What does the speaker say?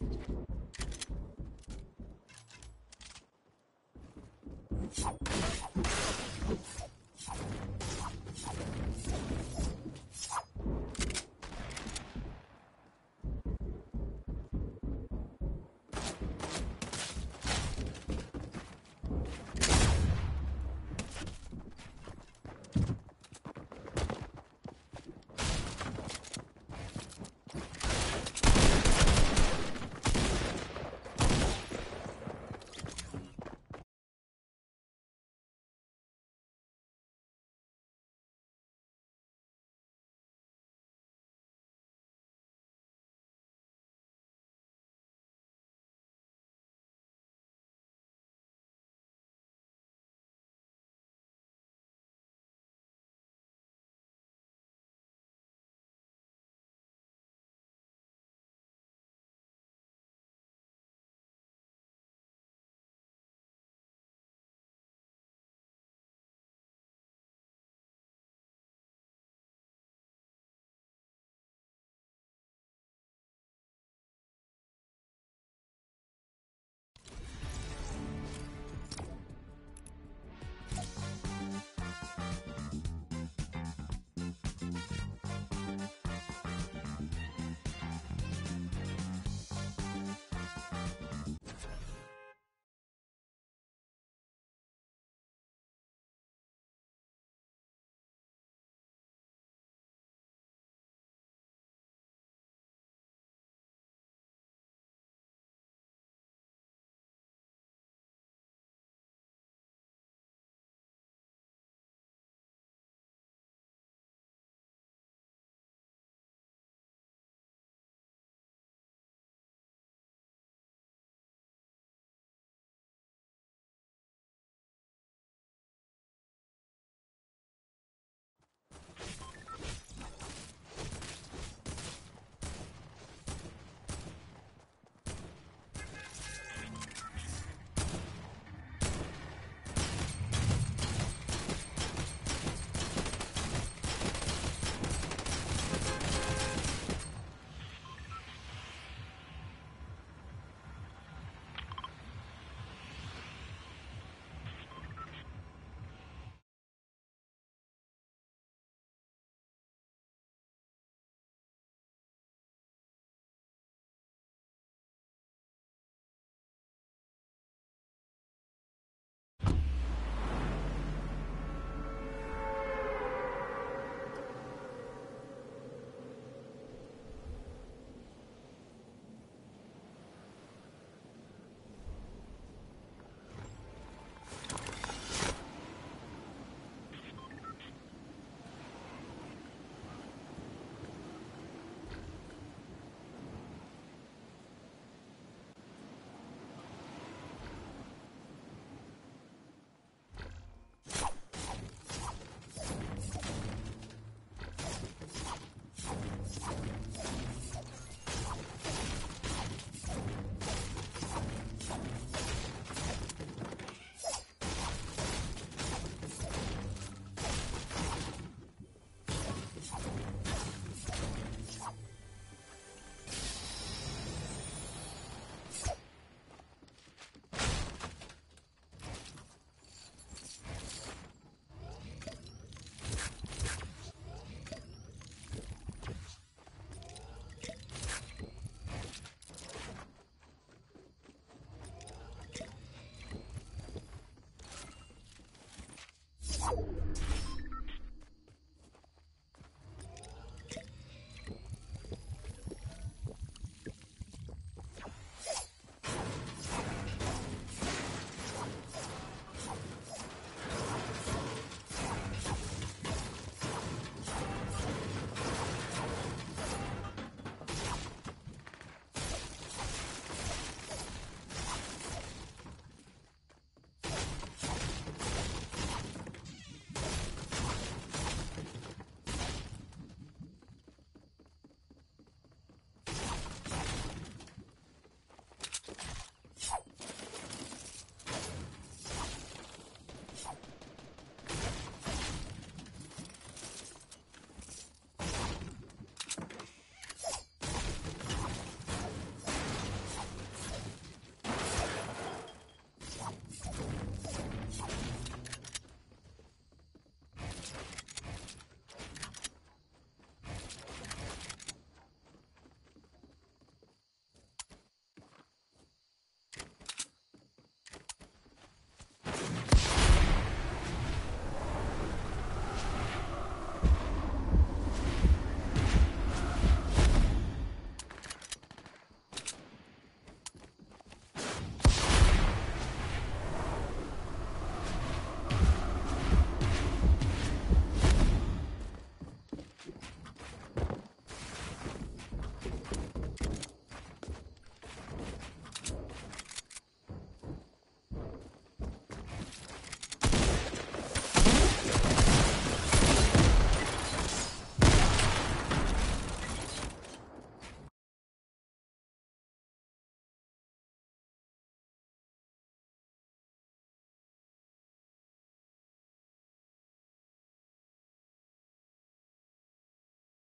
you